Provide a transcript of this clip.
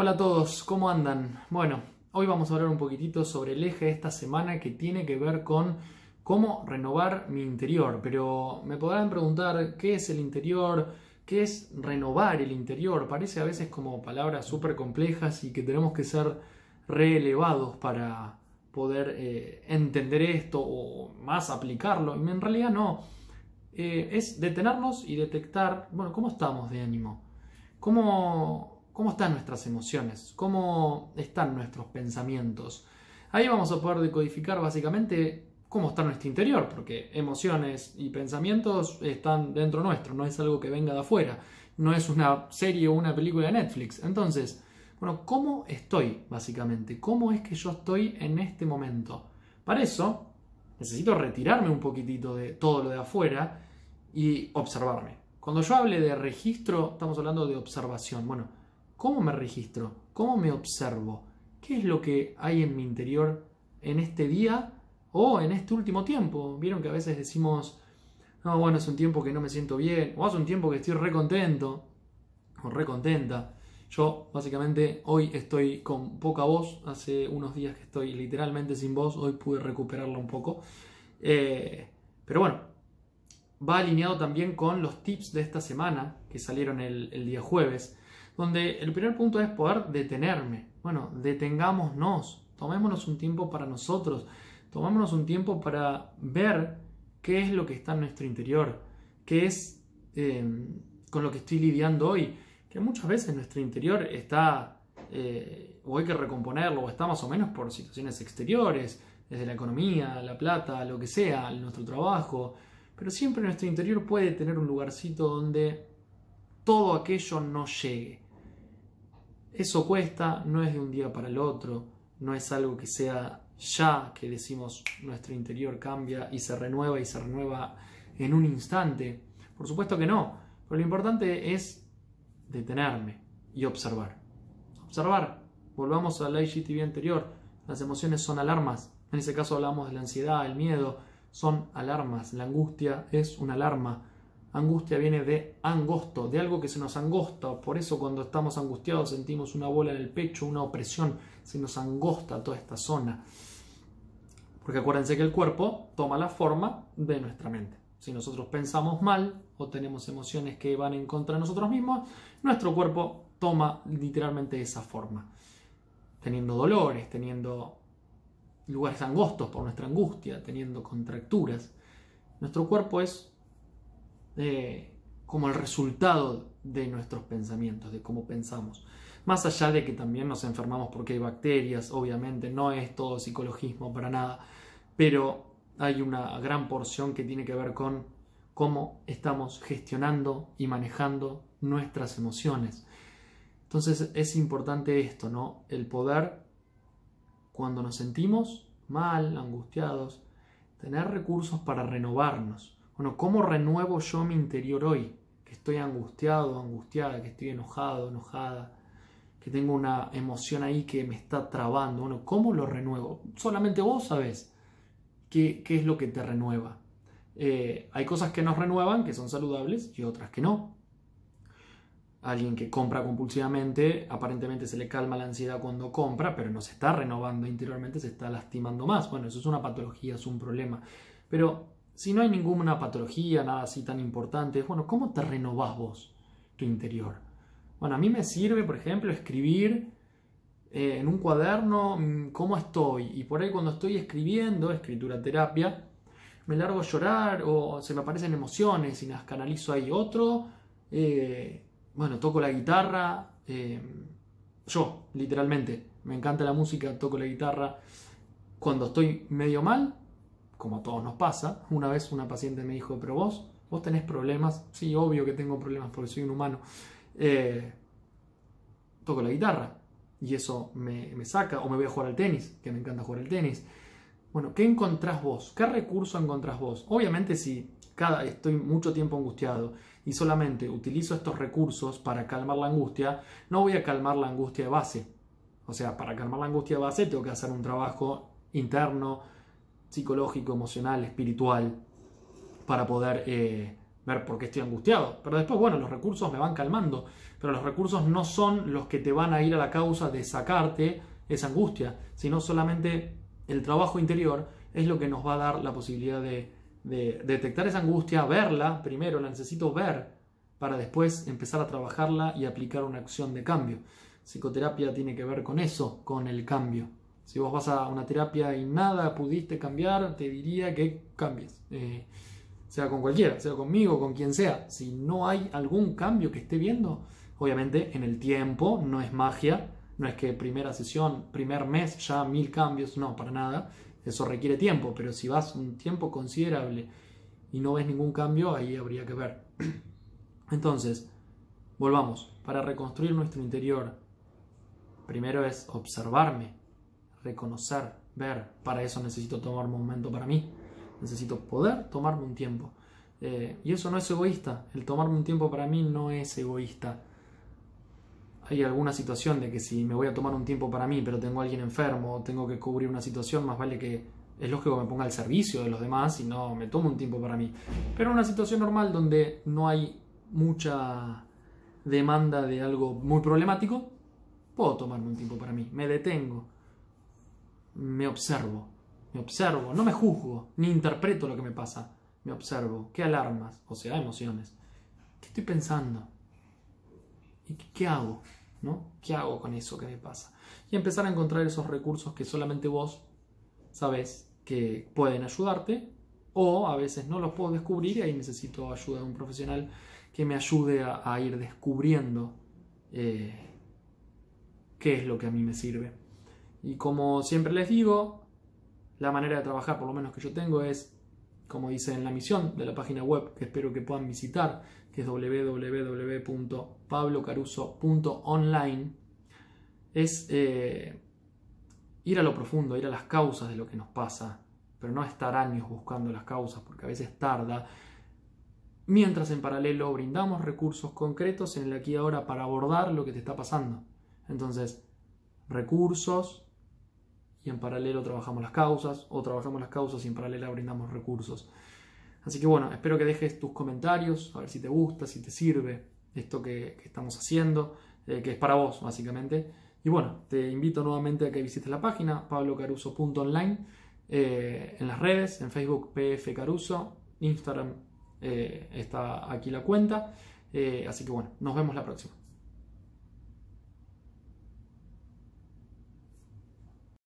Hola a todos, ¿cómo andan? Bueno, hoy vamos a hablar un poquitito sobre el eje de esta semana que tiene que ver con cómo renovar mi interior. Pero me podrán preguntar qué es el interior, qué es renovar el interior. Parece a veces como palabras súper complejas y que tenemos que ser reelevados para poder eh, entender esto o más aplicarlo. En realidad no. Eh, es detenernos y detectar, bueno, cómo estamos de ánimo. ¿Cómo, cómo están nuestras emociones, cómo están nuestros pensamientos. Ahí vamos a poder decodificar básicamente cómo está nuestro interior, porque emociones y pensamientos están dentro nuestro, no es algo que venga de afuera, no es una serie o una película de Netflix. Entonces, bueno, ¿cómo estoy básicamente? ¿Cómo es que yo estoy en este momento? Para eso, necesito retirarme un poquitito de todo lo de afuera y observarme. Cuando yo hable de registro, estamos hablando de observación. Bueno, ¿Cómo me registro? ¿Cómo me observo? ¿Qué es lo que hay en mi interior en este día o en este último tiempo? Vieron que a veces decimos, no, bueno, es un tiempo que no me siento bien, o hace un tiempo que estoy re contento o re contenta. Yo básicamente hoy estoy con poca voz, hace unos días que estoy literalmente sin voz, hoy pude recuperarla un poco. Eh, pero bueno, va alineado también con los tips de esta semana que salieron el, el día jueves donde el primer punto es poder detenerme. Bueno, detengámonos, tomémonos un tiempo para nosotros, tomémonos un tiempo para ver qué es lo que está en nuestro interior, qué es eh, con lo que estoy lidiando hoy, que muchas veces nuestro interior está, eh, o hay que recomponerlo, o está más o menos por situaciones exteriores, desde la economía, la plata, lo que sea, nuestro trabajo, pero siempre nuestro interior puede tener un lugarcito donde todo aquello no llegue. Eso cuesta, no es de un día para el otro, no es algo que sea ya que decimos nuestro interior cambia y se renueva y se renueva en un instante. Por supuesto que no, pero lo importante es detenerme y observar. Observar, volvamos al IGTV anterior, las emociones son alarmas, en ese caso hablamos de la ansiedad, el miedo, son alarmas, la angustia es una alarma, Angustia viene de angosto, de algo que se nos angosta. Por eso cuando estamos angustiados sentimos una bola en el pecho, una opresión, se nos angosta toda esta zona. Porque acuérdense que el cuerpo toma la forma de nuestra mente. Si nosotros pensamos mal o tenemos emociones que van en contra de nosotros mismos, nuestro cuerpo toma literalmente esa forma. Teniendo dolores, teniendo lugares angostos por nuestra angustia, teniendo contracturas. Nuestro cuerpo es como el resultado de nuestros pensamientos, de cómo pensamos. Más allá de que también nos enfermamos porque hay bacterias, obviamente, no es todo psicologismo para nada, pero hay una gran porción que tiene que ver con cómo estamos gestionando y manejando nuestras emociones. Entonces es importante esto, ¿no? El poder, cuando nos sentimos mal, angustiados, tener recursos para renovarnos, bueno, ¿cómo renuevo yo mi interior hoy? Que estoy angustiado, angustiada, que estoy enojado, enojada, que tengo una emoción ahí que me está trabando. Bueno, ¿cómo lo renuevo? Solamente vos sabés qué, qué es lo que te renueva. Eh, hay cosas que nos renuevan, que son saludables, y otras que no. Alguien que compra compulsivamente, aparentemente se le calma la ansiedad cuando compra, pero no se está renovando interiormente, se está lastimando más. Bueno, eso es una patología, es un problema. Pero si no hay ninguna patología, nada así tan importante, bueno, ¿cómo te renovás vos tu interior? Bueno, a mí me sirve, por ejemplo, escribir eh, en un cuaderno mm, cómo estoy. Y por ahí cuando estoy escribiendo, escritura terapia, me largo a llorar o se me aparecen emociones y las canalizo ahí. Otro, eh, bueno, toco la guitarra. Eh, yo, literalmente, me encanta la música, toco la guitarra. Cuando estoy medio mal, como a todos nos pasa. Una vez una paciente me dijo, pero vos, vos tenés problemas. Sí, obvio que tengo problemas porque soy un humano. Eh, toco la guitarra y eso me, saca, o me voy a jugar al tenis, que me encanta jugar al tenis. Bueno, ¿qué encontrás vos? ¿Qué recurso encontrás vos? Obviamente si cada, estoy mucho tiempo angustiado y solamente utilizo estos recursos para calmar la angustia, no voy a calmar la angustia de base. O sea, para calmar la angustia de base tengo que hacer un trabajo interno, psicológico, emocional, espiritual, para poder eh, ver por qué estoy angustiado. Pero después, bueno, los recursos me van calmando, pero los recursos no son los que te van a ir a la causa de sacarte esa angustia, sino solamente el trabajo interior es lo que nos va a dar la posibilidad de, de detectar esa angustia, verla, primero la necesito ver para después empezar a trabajarla y aplicar una acción de cambio. Psicoterapia tiene que ver con eso, con el cambio. Si vos vas a una terapia y nada pudiste cambiar, te diría que cambies. Eh, sea con cualquiera, sea conmigo, con quien sea. Si no hay algún cambio que esté viendo, obviamente en el tiempo, no es magia, no es que primera sesión, primer mes, ya mil cambios, no, para nada. Eso requiere tiempo, pero si vas un tiempo considerable y no ves ningún cambio, ahí habría que ver. Entonces, volvamos, para reconstruir nuestro interior, primero es observarme, reconocer, ver, para eso necesito tomarme un momento para mí, necesito poder tomarme un tiempo. Eh, y eso no es egoísta, el tomarme un tiempo para mí no es egoísta. Hay alguna situación de que si me voy a tomar un tiempo para mí, pero tengo alguien enfermo, tengo que cubrir una situación, más vale que es lógico que me ponga al servicio de los demás y no me tomo un tiempo para mí. Pero en una situación normal donde no hay mucha demanda de algo muy problemático, puedo tomarme un tiempo para mí. Me detengo, me observo, me observo, no me juzgo, ni interpreto lo que me pasa. Me observo, qué alarmas, o sea, emociones. ¿Qué estoy pensando? ¿Y qué hago? ¿No? ¿Qué hago con eso que me pasa? Y empezar a encontrar esos recursos que solamente vos sabés que pueden ayudarte o a veces no los puedo descubrir y ahí necesito ayuda de un profesional que me ayude a, ir descubriendo eh, qué es lo que a mí me sirve. Y como siempre les digo, la manera de trabajar, por lo menos que yo tengo, es, como dice en la misión de la página web, que espero que puedan visitar, que es www.pablocaruso.online, es eh, ir a lo profundo, ir a las causas de lo que nos pasa, pero no estar años buscando las causas, porque a veces tarda mientras en paralelo brindamos recursos concretos en el aquí y ahora para abordar lo que te está pasando. Entonces, recursos y en paralelo trabajamos las causas, o trabajamos las causas y en paralelo brindamos recursos. Así que bueno, espero que dejes tus comentarios, a ver si te gusta, si te sirve esto que, estamos haciendo, eh, que es para vos básicamente. Y bueno, te invito nuevamente a que visites la página pablocaruso.online, eh, en las redes, en Facebook PF Caruso, Instagram eh, está aquí la cuenta. Eh, así que bueno, nos vemos la próxima.